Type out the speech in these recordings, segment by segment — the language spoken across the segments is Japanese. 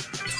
Yeah.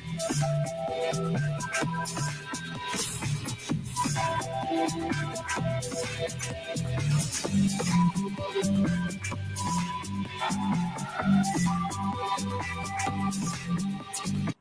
ハハハハ!